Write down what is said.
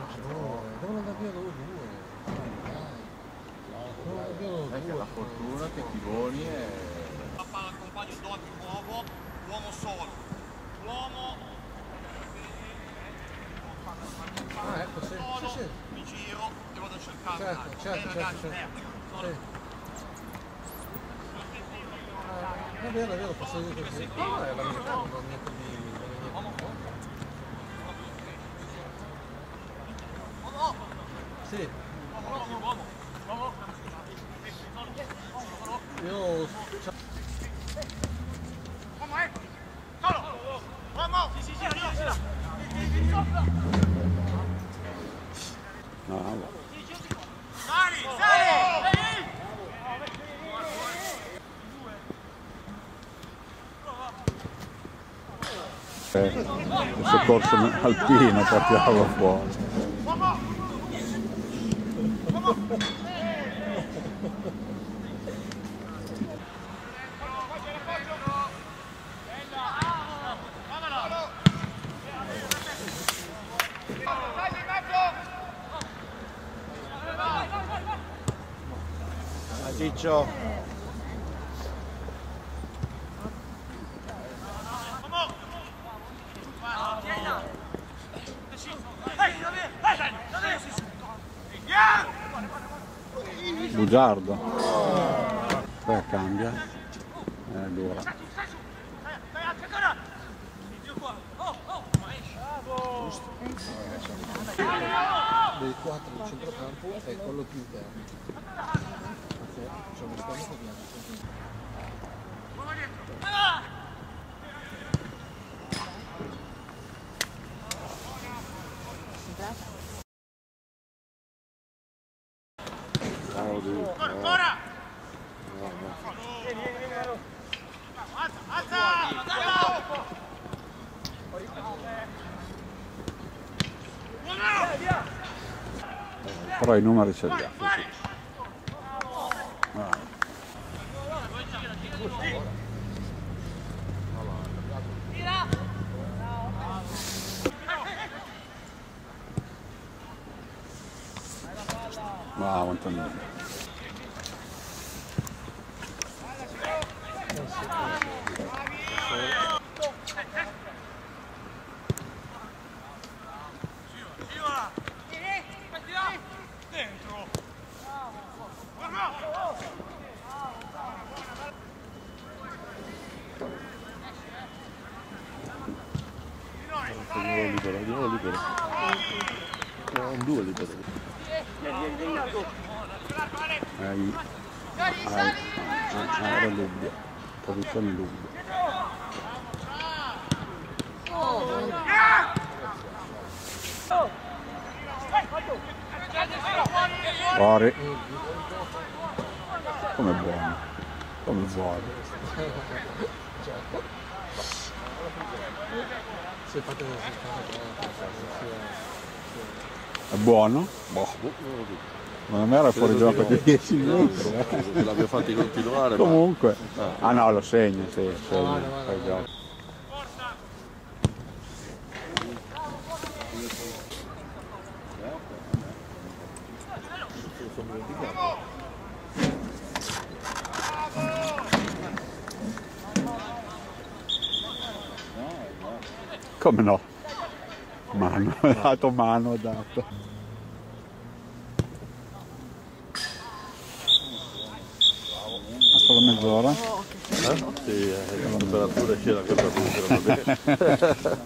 Devono andare via loro due. Devono andare via loro È la fortuna che Tivoni è... La palla al compagno Dotti nuovo, uomo solo. Uomo Ah, ecco, sì, sì, sì. mi giro e vado a cercare. Certo, l'altro. certo, Eh, certo, ragazzi, certo. eh, sono- Sì. Ah, è vero, è vero, posso dire così. No, è la verità, non ho niente di... non ho niente di- Sì. Io... Uomo, ecco. Solo. Uomo. Sì, sì, sì, sì. No, vabbè. Sali, sali. Il soccorso alpino partiamo fuori. Ciccio! Bugiardo. Poi cambia. È dura. dei quattro del centrocampo è quello più interno. Perché c'è uno Però i numeri ce li ha. Ah, Bravo Antonino. Dentro. Di nuovo libero, di Posizione Lubbia. Fuori. Come buono. Come risultato È buono? Boh. Ma me era fuori gioco di 10 minuti. eh. Se l'abbiamo fatti continuare, ma Comunque. Ah no, lo segno, sì, segno. Fai gioco. Come no? Mano, ha dato mano, dato. Solo mezz'ora? sì, eh, la temperatura c'era quella.